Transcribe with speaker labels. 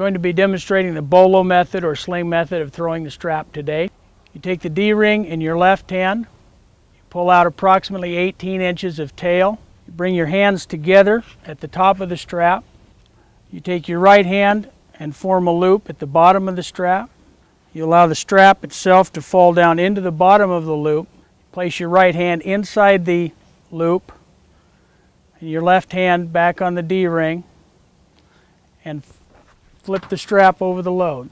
Speaker 1: going to be demonstrating the bolo method or sling method of throwing the strap today. You take the D-ring in your left hand, you pull out approximately 18 inches of tail, you bring your hands together at the top of the strap, you take your right hand and form a loop at the bottom of the strap. You allow the strap itself to fall down into the bottom of the loop. Place your right hand inside the loop and your left hand back on the D-ring and flip the strap over the load.